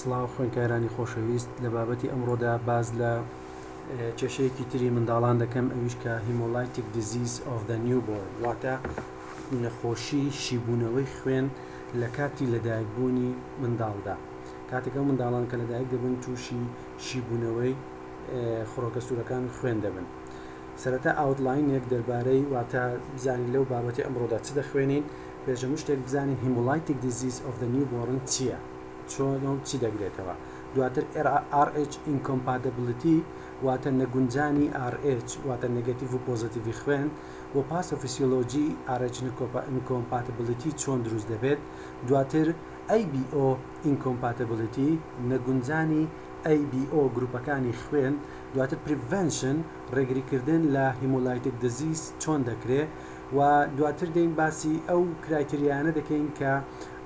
سڵاو خوێنکارانی خۆشەویست لە بابەتی ئەمڕۆدا باس لە کێشەیەکی تری منداڵان دەکەم ئەویش کە هیمۆلایتیک دیزیز ئۆف دە نیو بۆرن واتە نەخۆشی شیبوونەوەی خوێن لە کاتی لەدایکبوونی منداڵدا کاتێک ئەو منداڵان کە لەدایک دەبن تووشی شیبوونەوەی خڕۆکە سوورەکان و خوێن دەبن سەرەتا ئاوتلاینێک دەربارەی واتە بزانین لەو بابەتی ئەمڕۆدا چ دەخوێنین پێش هەموو شتێک بزانین هیمۆلایتیک دیزیز ئۆف دە نیو بۆرن چییە چۆن و چی دەگرێتەوە؟ دواتر RH Incompatibility واتە نەگونجانی RH واتە نێگەتیڤ و پۆزەتیڤی خوێن و پاسۆفیسیۆلۆجی RH Incompatibility چۆن دروست دەبێت؟ دواتر ABO Incompatibility نەگونجانی ABO گروپەکانی خوێن دواتر Prevention ڕێگریکردن لە Hemolytic Disease چۆن دەکرێ؟ و دواتر دێین باسی ئەو کرایتریایانە دەکەین کە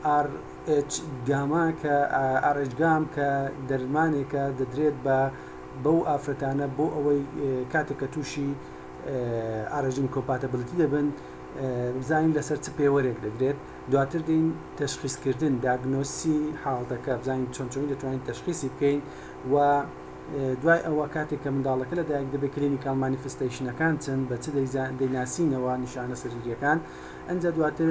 ئاڕ ئێچ گاما کە، RHGAM، کە دەرمانێکە دەدرێت بە بەو ئافرەتانە بۆ ئەوەی کاتێک کە توشی RHD Incompatibility دەبن بزانین لەسەر چ پێوەرێک دەدرێت دواتر دێین تەشخیس کردن داگنۆسی حاڵتەکە بزانین چۆن چۆنی دەتوانین تەشخیسی بکەین و دوای ئەوە کاتێک کە منداڵەکە لە دایک دەبێت کلینیکال مانیفستەیشنەکان چن بە چ دەیناسینەوە نیشانە سەرریەکان ئەنجا دواتر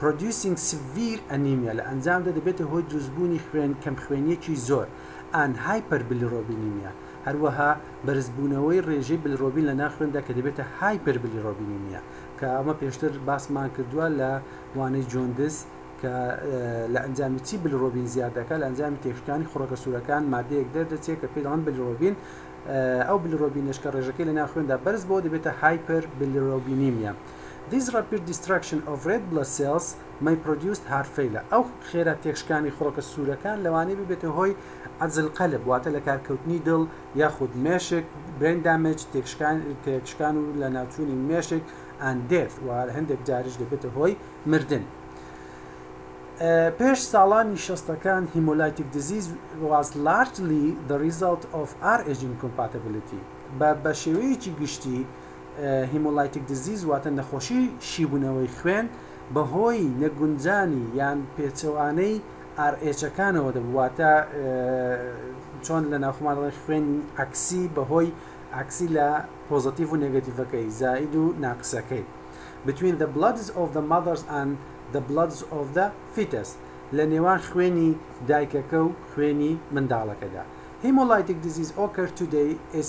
Producing Severe Anemia، لە ئەنجامدا دەبێتە هۆی دروستبوونی خوێن کەمخوێنییەکی زۆر، An Hyperbilirubinemia، هەروەها بەرزبوونەوەی ڕێژەی بلروبین لە ناو خوێندا کە دەبێتە Hyperbilirubinemia کە ئەمە پێشتر باسمان کردووە لە وانەی جۆندس کە لە ئەنجامی چی بلروبین زیاد دەکات، لە ئەنجامی تێکشکانی خڕۆکە سوورەکان ماددەیەک دەردەچێت کە پێی دەڵێن بلروبین، ئەو بلروبینەش کە ڕێژەکەی لە ناو خوێندا بەرز بووە دەبێتە Hyperbilirubinemia. These rapid destruction of red blood cells may produce heart failure ئەو خێرا تێکشکانی خڕۆکە سوورەکان لەوانەیە ببێتە هۆی عجز القلب واتە لەکارکەوتنی دڵ یاخود مێشک brain damage تێکشکان و لەناوچوونی مێشک and death و هەندێک جاریش دەبێتە هۆی مردن پێش ساڵانی شەستەکان هیمۆلایتیک دزیز واز لارجلی the result of our aging compatibility بە بە شێوەیەکی گشتی Hemolytic Disease، واتە نەخۆشی شیبوونەوەی خوێن، بەهۆی نەگونجانی یان پێچەوانەی ئار ئێچەکانەوە دەبوو، واتە چۆن لە ناوخۆمان دەڵێن خوێنی عەکسی بەهۆی عەکسی لە پۆزەتیڤ و نێگەتیڤەکەی، زائید و ناقسەکەی. Between the bloods of the mothers and the bloods of the fetus، لە نێوان خوێنی دایکەکە و خوێنی منداڵەکەدا. Hemolytic Disease occur today is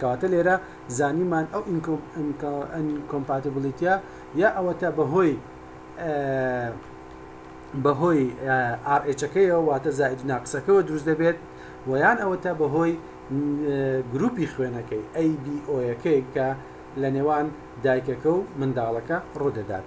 کەواتە لێرە زانیمان ئەو ئینکۆمپاتبڵیتیە یا ئەوەتە بەهۆی بەهۆی ئارئچەکەیەوە واتە زائید ناقسەکەەوە دروست دەبێت ویان ئەوەتە بەهۆی گروپی خوێنەکەی ئەیBOەکەی کە لە نێوان دایکەکە و منداڵەکە ڕوودەدات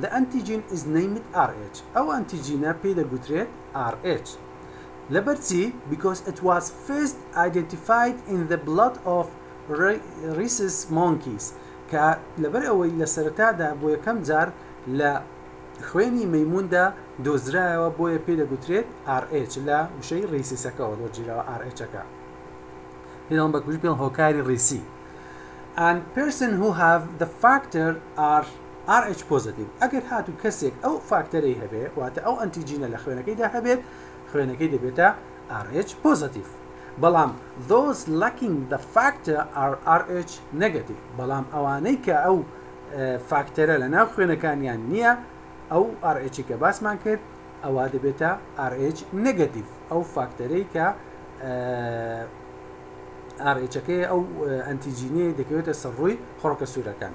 The antigen is named RH ئەو ئەنتیجینە پێی دەگوترێت RH لەبەر چی Because it was first identified in the blood of Rhesus monkeys کە لەبەر ئەوەی لە سەرەتادا بۆ یەکەم جار لە خوێنی مەیمووندا دۆزرایەوە بۆیە پێی دەگوترێت RH لە وشەی ڕیسیسەکەوە وەرگیراوە RH ەکە پێی دەڵێن بە کوردی پێڵ هۆکاری ڕیسی and person who have the factor are Rh پۆزەتیڤ، ئەگەر هاتوو کەسێک ئەو فاکتەرەی هەبێ واتە ئەو ئەنتیجینە لە خوێنەکەیدا هەبێت خوێنەکەی دەبێتە Rh پۆزەتیڤ بەڵام Those lacking the factor are Rh negative بەڵام ئەوانەی کە ئەو فاکتەرە لە ناو خوێنەکانیان نییە ئەو Rh کە باسمان کرد ئەوە دەبێتە Rh negative ئەو فاکتەرەی کە ئارێچەکەی ئەو ئەنتیجینەیە دەکەوێتە سەر ڕووی خڕۆکە سوورەکان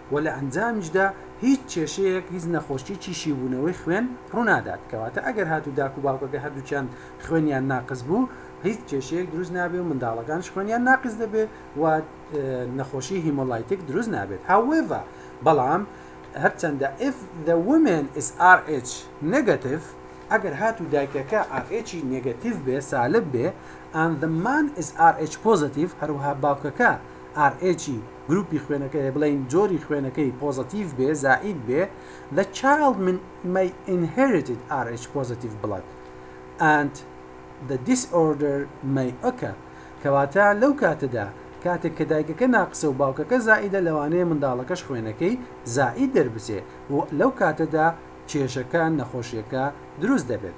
و لە ئەنجامیشدا هیچ کێشەیەک هیچ نەخۆشیکی شیبوونەوەی خوێن ڕوونادات کەواتە ئەگەر هاتوو داک و باوکەکە هەردووکیان خوێنیان ناقس بوو هیچ کێشەیەک دروست نابێ و منداڵەکانش خوێنیان ناقس دەبێت و نەخۆشی هیمۆلایتیک دروست نابێت هاوێڤە بەڵام هەرچەندە if the woman is RH negative ئەگەر هاتوو دایکەکە RH نێگەتیڤ بێ سالب بێ and the man is RH positive هەروەها باوکەکە RH گروپی خوێنەکە یە بڵێین جۆری خوێنەکەی پۆزەتیڤ بێ زائید بێ The child may inherit Rh positive blood and the disorder may occur کەواتە لەو کاتەدا کاتێک کە دایکەکە ناقسە و باوکەکە زائیدە لەوانەیە منداڵەکەش خوێنەکەی زائید دەربچێ و لەو کاتەدا کێشەکە نەخۆشیەکە دروست دەبێت.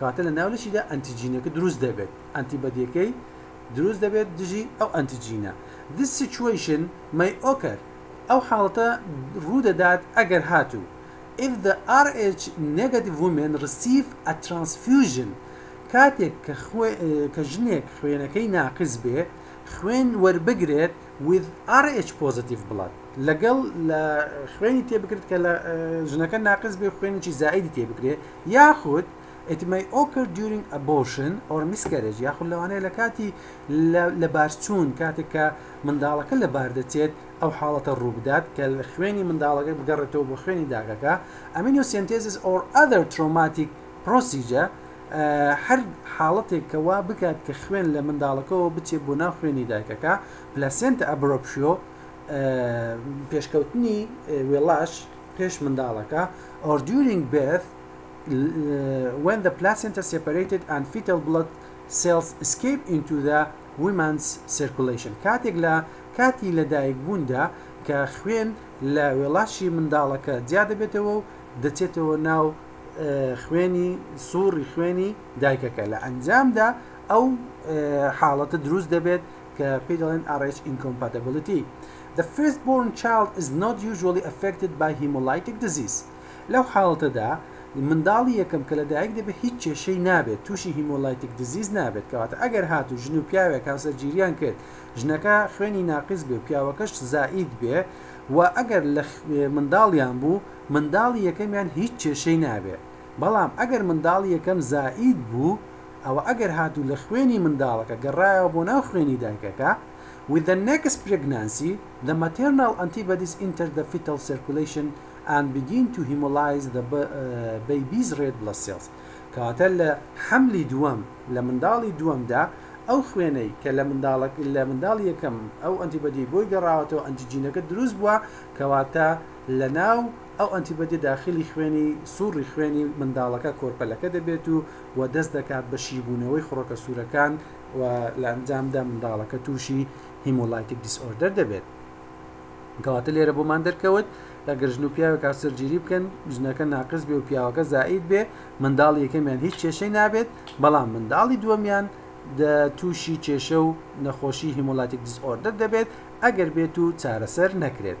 کاتە لە ناولەشیدا ئەنتیجینەکە دروست دەبێت، ئەنتیبەدیەکەی دروست دەبێت دژی ئەو ئەنتیجینە. This situation may occur، ئەو حاڵەتە ڕوودەدات ئەگەر هاتوو If the Rh negative woman receive a transfusion، کاتێک کە ژنێک خوێنەکەی ناقس بێ خوێن وەربگرێت with Rh positive blood، لەگەڵ لە خوێنی تێبکرێت کە لە ژنەکە ناقس بێ و خوێنێکی زائیدی تێبکرێ، یاخود It may occur during abortion or miscarriage یاخود لەوانەیە لە کاتی لەبارچوون کاتێک کە منداڵەکە لەبار دەچێت ئەو حاڵەتە ڕووبدات کە خوێنی منداڵەکە بگەڕێتەوە بۆ خوێنی داکەکە Amniocentesis or other traumatic procedure هەر حاڵەتێک کە وا بکات کە خوێن لە منداڵەکەوە بچێت بۆ ناو خوێنی دایکەکە Placenta abruptio پێشکەوتنی وێڵاش پێش منداڵەکە or during birth when the placenta separated and fetal blood cells escape into the woman's circulation کاتێک لە کاتی لەدایکبووندا کە خوێن لە وێڵاشی منداڵەکە جیا دەبێتەوە و دەچێتەوە ناو خوێنی سوڕی خوێنی دایکەکە لە ئەنجامدا ئەو حاڵەتە دروست دەبێت کە پێی دەڵێن RH Incompatibility The first born child is not usually affected by hemolytic disease لەو حاڵەتەدا منداڵی یەکەم کە لەدایک دەبێت هیچ کێشەی نابێت تووشی هیمۆلایتیک دزیز نابێت کەواتە ئەگەر هات و ژن و پیاوێک هاوسەرگیریان کرد ژنەکە خوێنی ناقیز بێ و پیاوەکەش زائید بێ و ئەگەر لە منداڵیان بوو منداڵی یەکەمیان هیچ کێشەی نابێت بەڵام ئەگەر منداڵی یەکەم زائید بوو ئەوە ئەگەر هاتوو لە خوێنی منداڵەکە گەڕایەوە بۆ ناو خوێنی دایکەکە With the next pregnancy the maternal antibodies enter the fetal circulation and begin to hemolyze the baby's red blood cells کەواتە لە حەملی دووەم لە منداڵی دووەمدا ئەو خوێنەی کە لە منداڵی یەکەم ئەو ئەنتیبەدیەی بۆی گەڕاوەتەوە ئەنتیجینەکە دروست بووە کەواتە لە ناو ئەو ئەنتیبەدیە داخیلی خوێنی سوڕی خوێنی منداڵەکە کۆرپەلەکە دەبێت و و دەست دەکات بە شیبوونەوەی خڕۆکە سوورەکان و لە ئەنجامدا منداڵەکە تووشی Hemolytic Disorder دەبێت. کەواتە لێرە بۆمان دەرکەوت ئەگەر ژن و پیاوێک هاوسەرگیری بکەن ژنەکە ناقس بێ و پیاوەکە زائید بێ منداڵی یەکەمیان هیچ کێشەی نابێت بەڵام منداڵی دووەمیان تووشی کێشە و نەخۆشی Hemolytic Disorder دەبێت ئەگەر بێت و چارەسەر نەکرێت.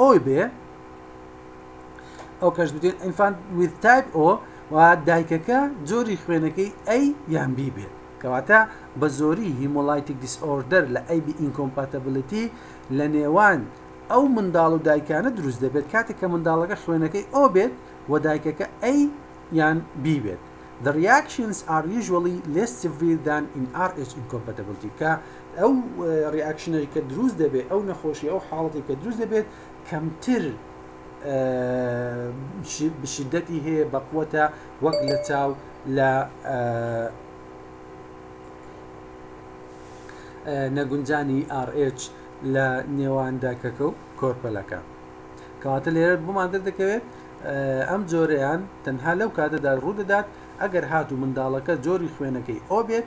ئۆی بێ ئەو کەش بێت ئینفانت ویت تایپ ئۆ و دایکەکە جۆری خوێنەکەی ئەی یان بی بێت کەواتە بە زۆری هیمۆلایتیک دیسئۆردەر لە ئەی بی ئینکۆمپاتەبلتی لە نێوان ئەو منداڵ و دایکانە دروست دەبێت کاتێک کە منداڵەکە خوێنەکەی ئۆ بێت و دایکەکە ئەی یان بی بێت The reactions are usually less severe than in Rh incompatibility کە ئەو ڕیاکشنەی کە دروست دەبێت ئەو نەخۆشی ئەو حاڵەتی کە دروست دەبێت کەمتر بشدەتی هەیە بەقوتە وەک لە چاو لە نەگونجانی RH لە نێوان داکەکە و کۆرپەلەکە کەواتە لێرە بۆمان دەردەکەوێت ئەم جۆرەیان تەنها لەو کاتەدا ڕوودەدات ئەگەر هات و منداڵەکە جۆری خوێنەکەی ئۆ بێت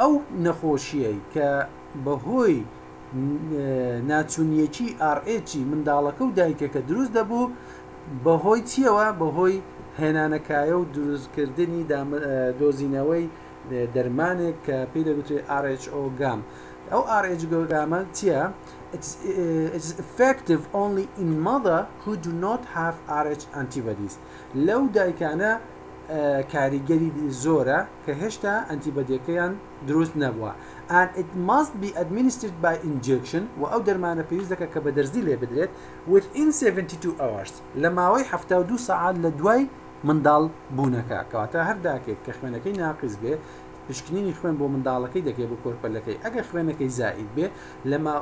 ئەو نەخۆشیەی کە بەهۆی ناچونیەکی ئاڕ ئێچی منداڵەکە و دایکەکە دروست دەبوو بەهۆی چیەوە؟ بەهۆی هێنانە کایە و دروست کردنی دۆزینەوەی دەرمانێک کە پێی دەگوترێت RH گام ئەو RH گامە چیە؟ It's effective only in mother who do not have RH antibodies لەو دایکانە کاریگەری زۆرە کە هێشتا ئەنتیبەدیەکەیان دروست نەبووە and it must be administered by injection و ئەو دەرمانە پێویست دەکات کە بە دەرزی لێ بدرێت within 72 hours لە ماوەی 72 سەعات لە دوای منداڵ بوونەکە کەواتە هەر داکێک کە خوێنەکەی ناقیس بێ پشکنینی خوێن بۆ منداڵەکەی دەکەی بۆ کۆرپەلەکەی ئەگەر خوێنەکەی زائید بێ لەما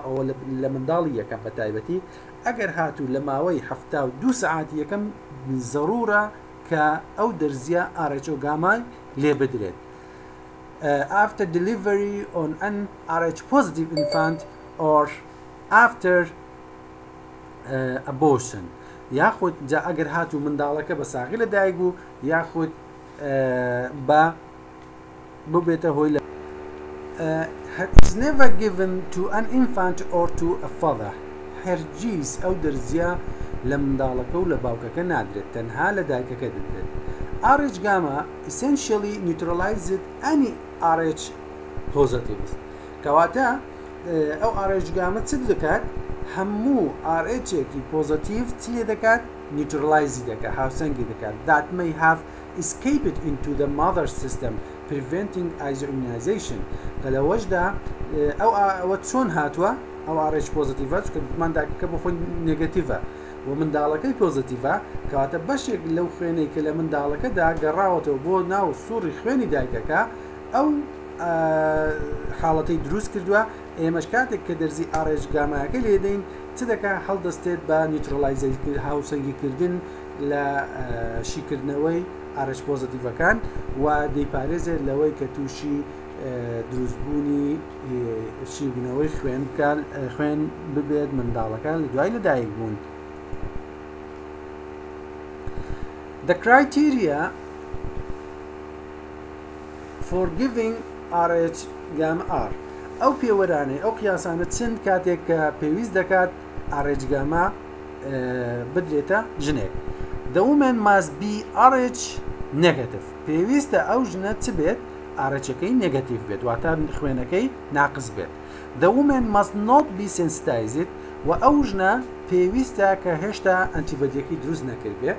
لە منداڵی یەکەم بە تایبەتی ئەگەر هاتوو لە ماوەی حەفتا و دوو سەعاتی یەکەم زەرورە کە ئەو دەرزییە RH گامای لێ بدرێت After delivery on an RH positive infant or after abortion یاخود جا ئەگەر هاتوو منداڵەکە بە ساغی لەدایک بوو یاخود بە ببێتە هۆی لە It's never given to an infant or to a father هەرگیز ئەو دەرزیە لە منداڵەکە و لە باوکەکە نادرێت تەنها لە دایکەکە دەدرێت RH گاما essentially neutralized any RH positives کەواتە ئەو RH گامە چ دەکات هەموو RH ێکی پۆزەتیڤ چی لێ دەکات نیوترلایزی دەکات هاوسەنگی دەکات that may have Escaped into the mother system preventing isoimmunization کە لەوەشدا ئەو ئەوە چۆن هاتووە ئەو ئاڕێکی پۆزیتیڤە چکە گوتمان داکەکە بۆ خۆی نێگەتیڤە و منداڵەکەی پۆزیتیڤە کەواتە بەشێک لەو خوێنەی کە لە منداڵەکەدا گەڕاوەتەوە بۆ ناو سوڕی خوێنی دایکەکە ئەو حاڵەتی دروست کردووە ئێمەش کاتێک کە دەرزی ئاڕێژ گامایەکە لێدەین چ دەکە هەڵدەستێت بە نیترۆلایزەیل هاوسەنگی کردن لە شیکردنەوەی ئارەش پۆزەتیڤەکان و دەیپارێزێت لەوەی کە تووشی دروستبوونی شیبوونەوەی خوێن ببێت منداڵەکان لە دوای لەدایک بوون. The criteria for giving RH گام R ئەو پێوەرانەی ئەو قیاسانە چند کاتێک کە پێویست دەکات ئارێجگامە بدرێتە ژنێک The woman must be RH negative پێویستە ئەو ژنە چ بێت ئارەچەکەی نگەتیف بێت واتە خوێنەکەی ناقص بێت The woman must not be sensitized و ئەو ژنە پێویستە کە هێشتا ئەنتیبەدیەکەی دروست نەکرد بێت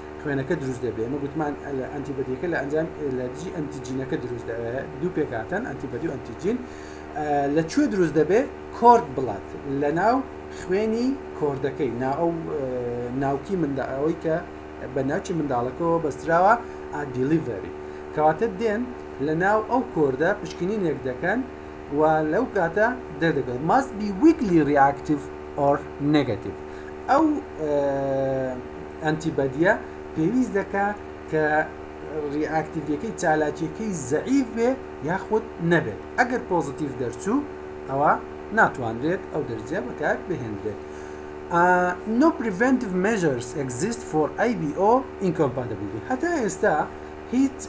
خوێنەکە دروست دەبێت ئێمە گوتمان ئەنتیبەدیەکە لە ئەنجام لە دژی ئەنتیجینەکە دروست دەبێت دوو پێکاتەن ئەنتیبەدی و ئەنتیجین لە کوێ دروست دەبێت کۆرد بڵات لە ناو خوێنی کۆردەکەی نا ئەو ناوکی مندا ئەوەی کە بە ناوچی منداڵەکەەوە بەستراوە ئادیلیڤری کەواتە دێن لە ناو ئەو کۆردە پشکنی نێک دەکەن و لەو کاتە دەردەکەن ماست بی ویکلی ریاکتیڤ ئۆر نگاتیڤ ئەو ئەنتی بەدیە پێویست دەکا کە ڕیاکتیڤەکەی چالاکیەکەی زەعیف بێ یاخود نەبێت ئەگەر پۆزیتیف دەرچوو ئەوە ناتوانرێت ئەو دەرجە بەکار بهێنرێت نۆ پرڤنتیڤ مێژرس ئەگزیست فۆر ئایBO ئینکۆمپاتبلی هەتا ئێستا هیچ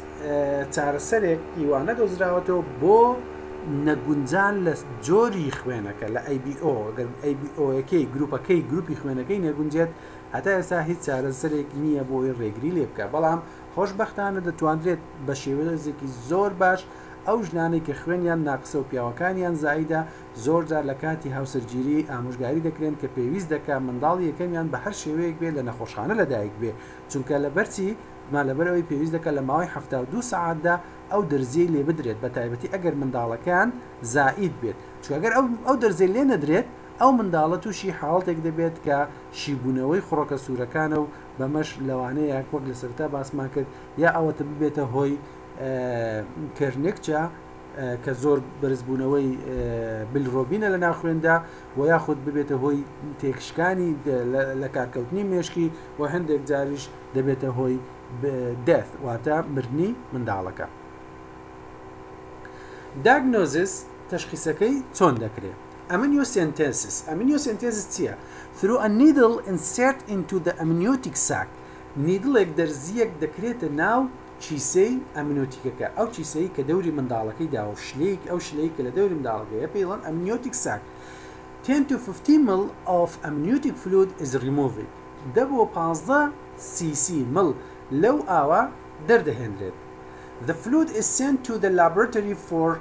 چارەسەرێک ئیوە نەدۆزراوەتەوە بۆ نەگونجان لە جۆری خوێنەکە لە ئەیBO گەر ئەیBOەکەی گروپەکەی گروپی خوێنەکەی نەگونجێت هەتا ئێستا هیچ چارەسەرێک نییە بۆ ئەوەی ڕێگری لێ بکات، بەڵام خۆشبەختانە دەتوانرێت بە شێوەزێکی زۆر باش ئەو ژنانەی کە خوێنیان ناقسە و پیاوەکانیان زائیدە زۆرجار لە کاتی هاوسەرگیری ئامۆژگاری دەکرێن کە پێویست دەکات منداڵی یەکەمیان بە هەر شێوەیەک بێت لە نەخۆشخانە لەدایک بێت چونکە لەبەر چی؟ تما لەبەر ئەوەی پێویست دەکات لە ماوەی حەفتا و دوو سەعاتدا ئەو دەرزیەی لێ بدرێت بە تایبەتی ئەگەر منداڵەکەیان زائید بێت چونکە ئەگەر ئەو دەرزیە لێ نەدرێت ئەو منداڵە تووشی حاڵەتێک دەبێت کە شیبوونەوەی خڕۆکە سوورەکانە و بەمەش لەوانەیە وەک لە سەرەتا باسمان کرد یا ئەوەتە ببێتە هۆی کێرنێکچە کە زۆر بەرزبوونەوەی بلرۆبینە لە ناوخوێندا و یاخود ببێتە هۆی تێکشکانی لە کارکەوتنی مێشکی و هەندێک جاریش دەبێتە هۆی دەث واتە مردنی منداڵەکە داگنۆزیس تەشخیسەکەی چۆن دەکرێت ئەمنیۆسێنتێسیس، Amniocentesis، چییە؟ Through a needle insert into the amniotic sac، نیدڵێک دەرزییەک دەکرێتە ناو کیسەی ئەمنیۆتیکەکە، ئەو کیسەی کە دەوری منداڵەکەی داوە و شلەیەکی، ئەو شلەی کە لە دەوری منداڵەکەی هەیە پێی دەڵێن ئەمنیۆتیک ساک. 10 to 15 ml of amniotic fluid is removed، دە بۆ پازدە سی سی، مل، لەو ئاوە دەردەهێنرێت. The fluid is sent to the laboratory for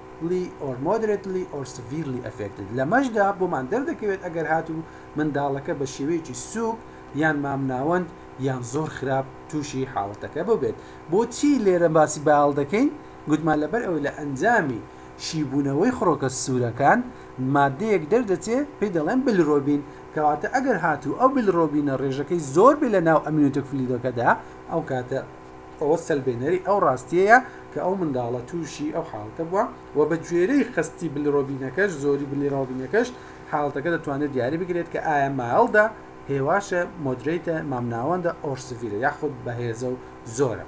Moderately or Moderately or Severely Affected، لەمەشدا بۆمان دەردەکەوێت ئەگەر هاتوو منداڵەکە بە شێوەیەکی سووک یان مامناوەند یان زۆر خراپ تووشی حاڵەتەکە ببێت. بۆچی لێرە باسی Bile دەکەین؟ گوتمان لەبەر ئەوەی لە ئەنجامی شیبوونەوەی خڕۆکە سوورەکان ماددەیەک دەردەچێت پێی دەڵێن Bilirubin، کەواتە ئەگەر هاتوو ئەو Bilirubin-ە ڕێژەکەی زۆر بێت لە ناو ئەمینۆتۆکفلیدەکەدا ئەو کاتە ئەوە سەلبێنەری ئەو ڕاستییەیە کە ئەو منداڵە تووشی ئەو حاڵەتە بووە و بە گوێرەی خەستی بلیڕۆبینەکەش، زۆری بلیڕاوبینەکەش، حاڵەتەکە دەتوانێت دیاری بکرێت کە ئایا مایڵدە، هێواشە، مۆدرەیتە، مامناوەندە، ئۆر سڤیرە یاخود بەهێزە و زۆرە.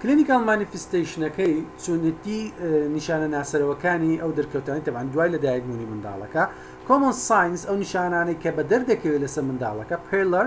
کلینیکاڵ مانیفیستەیشنەکەی، چۆنیەتی نیشانە ناسەرەوەکانی ئەو دەرکەوتانەی تەبعەن دوای لە دایک بوونی منداڵەکە، کۆمۆن ساینس ئەو نیشانانەی کە بە دەردەکەوێت لەسەر منداڵەکە، پێلەر،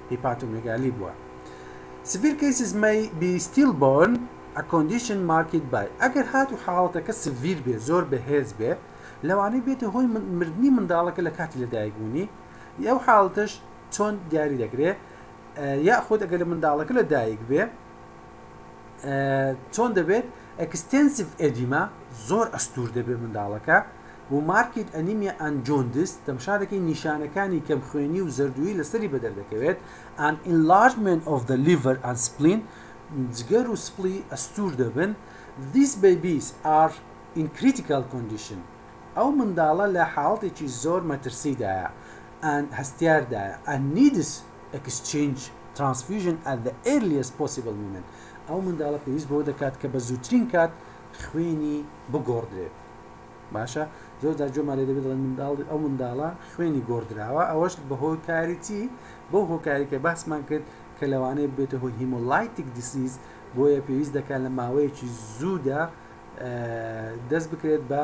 هیپاتۆمێگالی بووە سڤیر کەیسز مەی بی ستیل بۆرن ئەکۆندیشن مارکت بای ئەگەر هات و حاڵەتەکە سڤیر بێ زۆر بەهێز بێ لەوانەی بێتە هۆی مردنی منداڵەکە لە کاتی لەدایک بوونی ئەو حاڵتش چۆن دیاری دەکرێت یا خۆت ئەگەر لە منداڵەکە لە دایک بێ چۆن دەبێت ئەکستێنسیڤ ئێدیما زۆر ئەستور دەبێت منداڵەکە و مارکیت ئەنیمیا ئەن جۆندس تەمشارەکەی نیشانەکانی کەم خوێنی و زەردووی لەسەری بەدەر دەکەوێت ئەن ئینلارجمنت ئۆف دە لیڤەر ئەن سپلین جگەر و سپڵی ئەستور دەبن These babies are in critical condition ئەو منداڵە لە حاڵەتێکی زۆر مەترسیدایە ئەن هەستیاردایە ئەن نیدس Exchange transfusion at the earliest possible moment ئەو منداڵە پێویست بەوە دەکات کە بە زووترین کات خوێنی بگۆڕدرێت باشە زۆر جار جۆمان لێ دەبێت دەڵێن منداڵ ئەو منداڵە خوێنی گۆڕدراوە ئەوەش بە هۆکاریی بەو هۆکاری کە باسمان کرد کە لەوانەیە ببێتە هۆی هیمۆلایتیک دیسیز بۆیە پێویست دەکات لە ماوەیەکی زوودا دەست بکرێت بە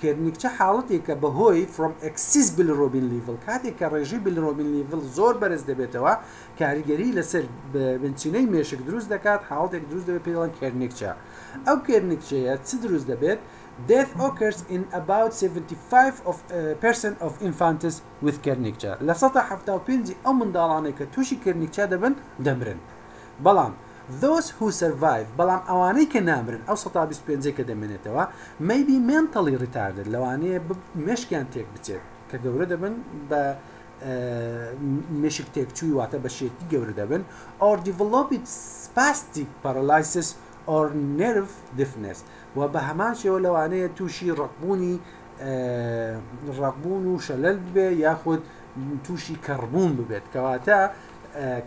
کێرنیکچە حاڵەتێکە بەهۆی From Excess Bilirubin Level کاتێک کە ڕێژەی Bilirubin Level زۆر بەرز دەبێتەوە کاریگەری لەسەر بنچینەی مێشک دروست دەکات حاڵەتێک دروست دەبێت پێی دەڵێن کێرنیکچە ئەو کێرنیکچەیە چ دروست دەبێت Death occurs in about 75 of, uh, percent of infants with کێرنیکچە لە سەدا حەفتا و پێنجی ئەو منداڵانەی کە تووشی کێرنیکچە دەبن دەمرن بەڵام Those who survive بەڵام ئەوانەی کە نامرن ئەو سەتا بیست و پێنجەی کە دەمێنێتەوە may be mentally retarded لەوانەیە مێشکیان تێک بچێت کە گەورە دەبن بە مێشک تێکچووی واتە بە شێتی گەورە دەبن or develop it spastic paralysis or nerve deafness و بە هەمان شێوە لەوانەیە تووشی ڕقبوونی ڕقبوون و شەلەل بێ یاخود تووشی کەڕبوون ببێت کەواتە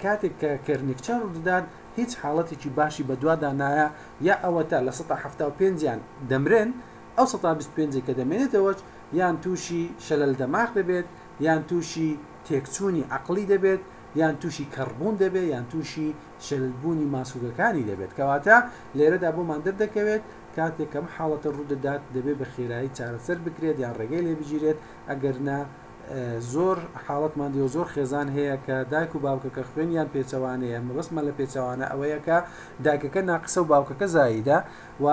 کاتێک کە کێرنیکچە ڕوودەدات هیچ حاڵەتێکی باشی بەدوادا نایە یا ئەوەتا لە سەدا حەفتا و پێنج یان دەمرێن ئەو سەدا بیست و پێنجەی کە دەمێنێتەوەش یان تووشی شەلەل دەماغ دەبێت یان تووشی تێکچوونی عەقڵی دەبێت یان تووشی کەڕبوون دەبێت یان تووشی شەلەلبوونی ماسولکەکانی دەبێت کەواتە لێرەدا بۆمان دەردەکەوێت کاتێک ئەم حاڵەتە ڕوودەدات دەبێت بە خێرایی چارەسەر بکرێت یان ڕێگەی لێبگیرێت ئەگەرنا زۆر حاڵەتمان دیوە زۆر خێزان هەیە کە دایک و باوکەکە خوێنیان پێچەوانەیە مەبەستمان لە پێچەوانە ئەوەیە کە دایکەکە ناقسە و باوکەکە زاییدە و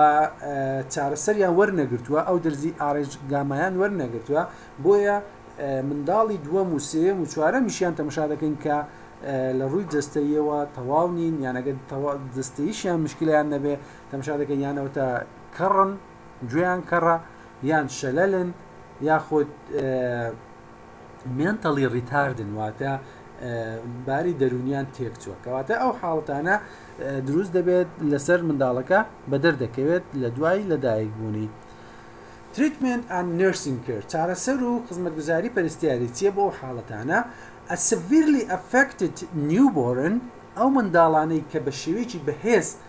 چارەسەریان وەرنەگرتووە ئەو دەرزی ئاڕێژ گامایان وەرنەگرتووە بۆیە منداڵی دووەم و سێم و چوارەمیشیان تەمەشا دەکەین کە لە ڕووی جستەیەوە تەواو نین یانەگە جستەیشیان مشکلیان نەبێ تەمشا دەکەن یانەوە تا کەڕن گوێیان کەڕە یان شەلەلن یاخود مێنتەڵی ڕیتاردن واتە باری دەرونیان تێک چوە کەواتە ئەو حاڵتانە دروست دەبێت لەسەر منداڵەکە بە دەردەکەوێت لە دوای لەدایک بوونی تریتمنت ئەن نرسین کر چارەسەر و خزمەتگوزاری پەرستیاری چیە بۆ حاڵەتانە ئە سڤیرلی ئەفکتت نیوبۆرن ئەو منداڵانەی کە بە شێوەیەکی بەهێز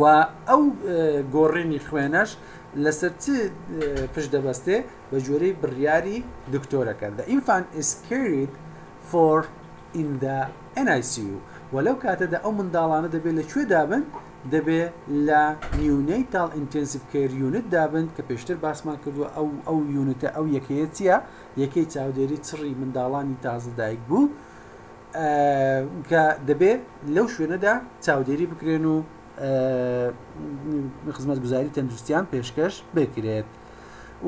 و ئەو گۆڕینی خوێنەش لەسەر چ پشت دەبەستێ بە جۆرەی بڕیاری دکتۆرەکە دە ئینفان ئسکرید فۆر ئیندا NICU و لەو کاتەدا ئەو منداڵانە دەبێت لە کوێ دابن دەبێت لە نیونەیتال ئینتنسیف کێر یونت دابن کە پێشتر باسمان کردووە ئەو ئەو یونتە ئەو یەکەیە چیە یەکەی چاودێری چڕی منداڵانی تازە دایک بوو کە دەبێ لەو شوێنەدا چاودێری بکرێن و خزمەتگوزاری تەندروستیان پێشکەش بکرێت.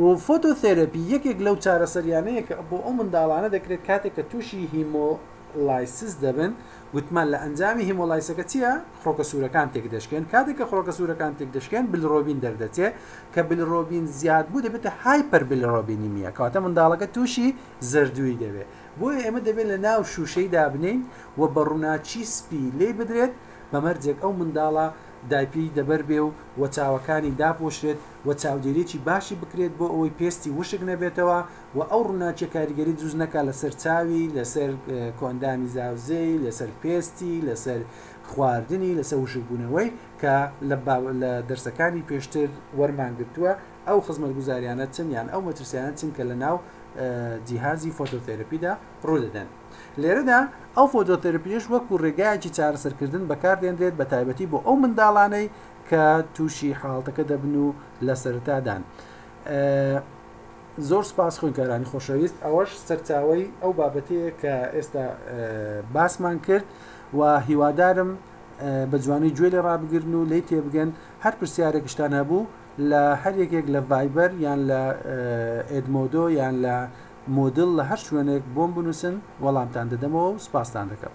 و فۆتۆثێرەپی یەکێک لەو چارەسەریانەیە کە بۆ ئەو منداڵانە دەکرێت کاتێک کە تووشی هیمۆ لایسس دەبن گوتمان لە ئەنجامی هیمۆلایسەکە چییە خڕۆکە سوورەکان تێک دەشکێن کاتێک کە خڕۆکە سوورەکان تێک دەشکێن بلڕۆبین دەردەچێت کە بلڕۆبین زیاد بوو دەبێتە هایپەر بلڕۆبینیمیە کاتە منداڵەکە تووشی زەردووی دەبێت بۆیە ئێمە دەبێت لە ناو شووشەی دابنێین و بە ڕووناکی سپی لێی بدرێت، بە مەرجێک ئەو منداڵە دایپێری دەبەر بێ و و چاوەکانی داپۆشرێت و چاودێرییەکی باشی بکرێت بۆ ئەوەی پێستی وشک نەبێتەوە و ئەو ڕووناکییە کاریگەری دروست نەکات لەسەر چاوی، لەسەر کۆئەندامی زاوزێی، لەسەر پێستی، لەسەر خواردنی، لەسەر وشکبوونەوەی کە لە دەرسەکانی پێشتر وەرمان گرتووە. ئەو خزمەتگوزاریانە چن یان ئەو مەترسیانە چن کە لەناو جیهازی فۆتۆتێرەپیدا ڕوودەدەن لێرەدا ئەو فۆتۆتێرەپیش وەکو ڕێگایەکی چارەسەرکردن بەکاردێنرێت بە تایبەتی بۆ ئەو منداڵانەی کە تووشی حاڵتەکە دەبن و لە سەرتادان زۆر سپاس خوێنکارانی خۆشەویست ئەوەش سەرچاوی ئەو بابەتەیە کە ئێستا باسمان کرد و هیوادارم بە جوانی گوێ لێ ڕابگرن و لی تێبگەن هەر پرسیارێکشتان هەبوو لە هەر یەکێک لە ڤایبەر یان لە ئێدمۆدۆ یان لە مۆدل لە هەر شوێنێک بۆم بنووسن وەڵامتان دەدەمەوە و سپاستان دەکەم.